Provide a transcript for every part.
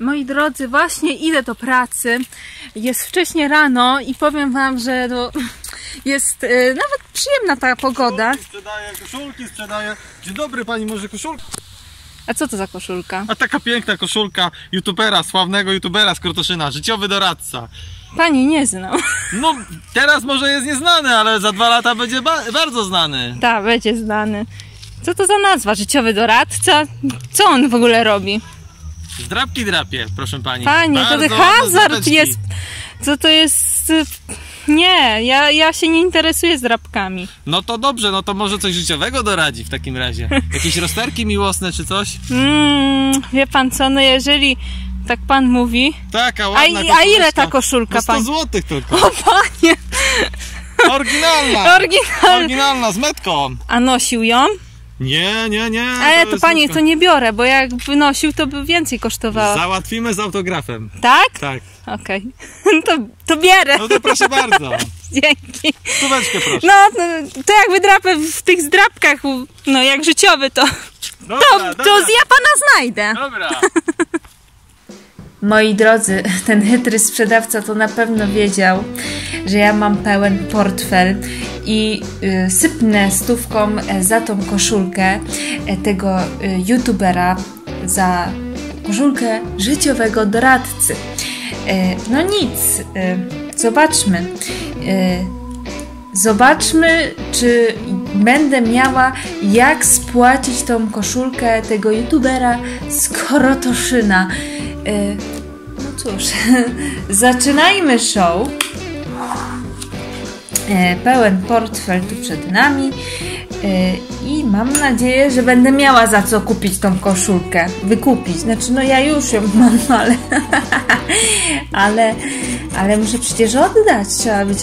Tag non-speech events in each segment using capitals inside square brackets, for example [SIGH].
Moi drodzy, właśnie idę do pracy. Jest wcześnie rano i powiem Wam, że no, jest e, nawet przyjemna ta pogoda. Koszulki sprzedaję, koszulki sprzedaję. Dzień dobry pani, może koszulka? A co to za koszulka? A taka piękna koszulka youtubera, sławnego youtubera z Krotoszyna, życiowy doradca. Pani nie znam. No, teraz może jest nieznany, ale za dwa lata będzie ba- bardzo znany. Ta, będzie znany. Co to za nazwa? Życiowy doradca? Co on w ogóle robi? Zdrabki drapie, proszę pani. Panie, to Bardzo ładne hazard jest. Co to jest? Nie, ja, ja się nie interesuję zdrabkami. No to dobrze, no to może coś życiowego doradzi w takim razie. [LAUGHS] Jakieś rozterki miłosne czy coś? Mm, wie pan co, no jeżeli tak pan mówi. Taka A, ładna i- a ile ta koszulka, no 100 pani? złotych tylko. [LAUGHS] O panie! Oryginalna! [LAUGHS] Oryginalny. Oryginalna, z metką. A nosił ją? Nie, nie, nie. Ale to jest panie, to nie biorę, bo jak wynosił, to by więcej kosztowało. Załatwimy z autografem. Tak? Tak. Okej. [LAUGHS] To, to bierę. No to proszę bardzo. [LAUGHS] Dzięki. Stóweczkę proszę. No, no, to jak wydrapę w tych zdrabkach, no jak życiowy, to, Dobra, to, dobra. to ja pana znajdę. Dobra. [LAUGHS] Moi drodzy, ten chytry sprzedawca to na pewno wiedział, że ja mam pełen portfel i y, sypnę stówką e, za tą koszulkę e, tego y, youtubera, za koszulkę życiowego doradcy. E, no nic, e, zobaczmy. Zobaczmy, czy będę miała jak spłacić tą koszulkę tego youtubera z Korotoszyna. E, No cóż, [LAUGHS] zaczynajmy show. E, Pełen portfel tu przed nami. E, I mam nadzieję, że będę miała za co kupić tą koszulkę. Wykupić. Znaczy, no ja już ją mam, [LAUGHS] ale. ale, ale muszę przecież oddać. Trzeba być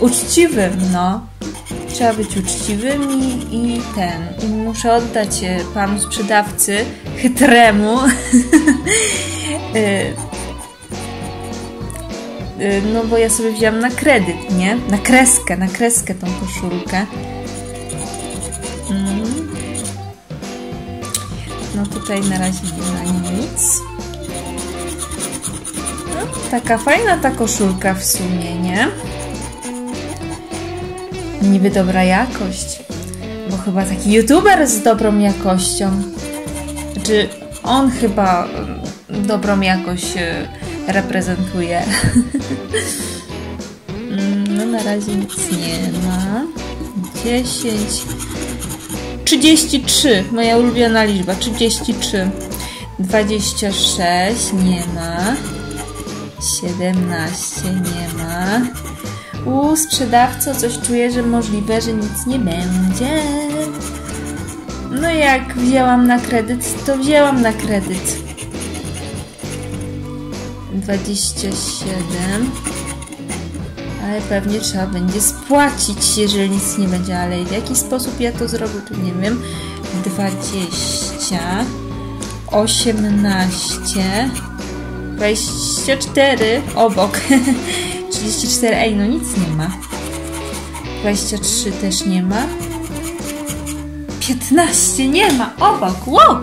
uczciwym, no. Trzeba być uczciwym i, i ten. I muszę oddać panu sprzedawcy, chytremu. [LAUGHS] e, Y, No bo ja sobie wzięłam na kredyt, nie? Na kreskę, na kreskę tą koszulkę. Mm. No tutaj na razie nie ma nic. No, taka fajna ta koszulka w sumie, nie? Niby dobra jakość. Bo chyba taki youtuber z dobrą jakością. Znaczy, on chyba dobrą jakość y, reprezentuje. [LAUGHS] Mm, No na razie nic nie ma. 10. 33. Moja ulubiona liczba. 33. 26. Nie ma. 17. Nie ma. U sprzedawco coś czuję, że możliwe, że nic nie będzie. No jak wzięłam na kredyt, to wzięłam na kredyt. 27 ale pewnie trzeba będzie spłacić, jeżeli nic nie będzie, ale w jaki sposób ja to zrobię, to nie wiem. 20 18 24 obok. [LAUGHS] 34, ej no nic nie ma. 23 też nie ma. 15 nie ma. Obok, wow.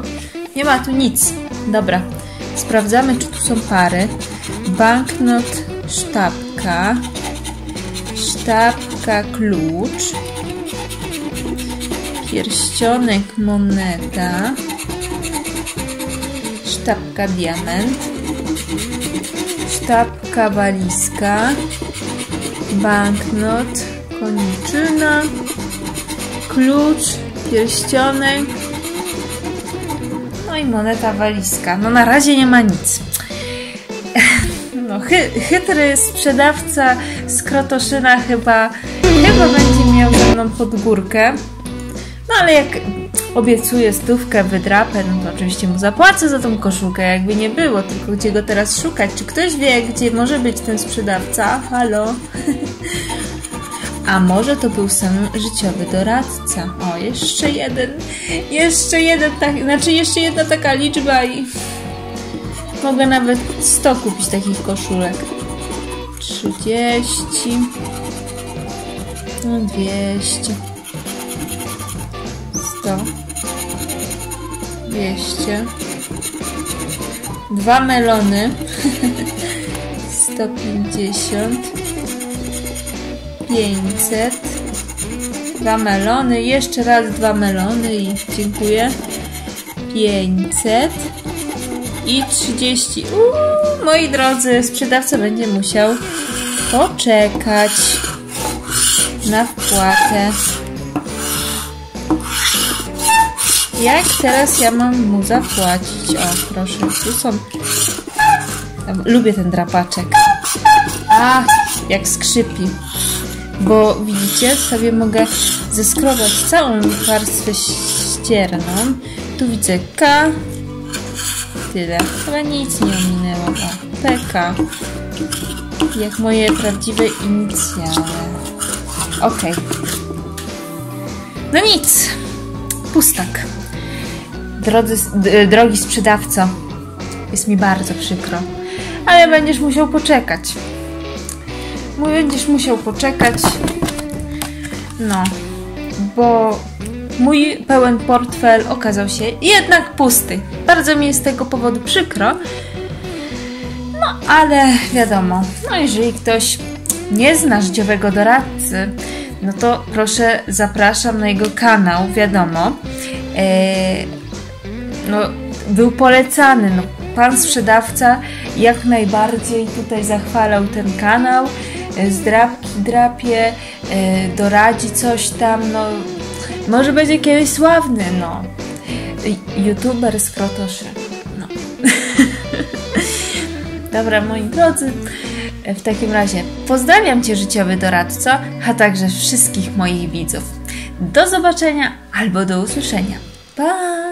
Nie ma tu nic, dobra sprawdzamy czy tu są pary. Banknot sztabka. Sztabka klucz. Pierścionek moneta. Sztabka diament. Sztabka walizka. Banknot koniczyna. Klucz pierścionek no i moneta walizka no na razie nie ma nic no, chy, chytry sprzedawca z Krotoszyna chyba, chyba będzie miał ze mną pod górkę. No ale jak obiecuję stówkę, wydrapę, no to oczywiście mu zapłacę za tą koszulkę, jakby nie było, tylko gdzie go teraz szukać? Czy ktoś wie, gdzie może być ten sprzedawca? Halo? [LAUGHS] A może to był sam życiowy doradca? O, jeszcze jeden, jeszcze jeden, tak, znaczy jeszcze jedna taka liczba i mogę nawet 100 kupić takich koszulek. 30, no 200, 100, 200, dwa melony, [LAUGHS] 150, 500, dwa melony, jeszcze raz dwa melony i dziękuję, 500 i 30. Uuu, moi drodzy, sprzedawca będzie musiał poczekać na wpłatę. Jak teraz ja mam mu zapłacić? O, proszę, tu są... Lubię ten drapaczek. A, jak skrzypi. Bo widzicie, sobie mogę zeskrobać całą warstwę ścierną. Tu widzę K. Tyle. Chyba nic nie ominęło. O, PK. Jak moje prawdziwe inicjały. Ok. No nic. Pustak. Drodzy, drogi sprzedawco, jest mi bardzo przykro, ale będziesz musiał poczekać. Będziesz musiał poczekać. No, bo mój pełen portfel okazał się jednak pusty. Bardzo mi z tego powodu przykro. No, ale wiadomo, no jeżeli ktoś nie zna życiowego doradcy, no to proszę, zapraszam na jego kanał, wiadomo. Eee, no, był polecany. No, pan sprzedawca jak najbardziej tutaj zachwalał ten kanał. E, Zdrapki drapie, e, doradzi coś tam, no może będzie kiedyś sławny, no. YouTuber z Krotoszy. No. [LAUGHS] Dobra, moi drodzy, e, w takim razie pozdrawiam Cię, życiowy doradco, a także wszystkich moich widzów. Do zobaczenia albo do usłyszenia. Pa!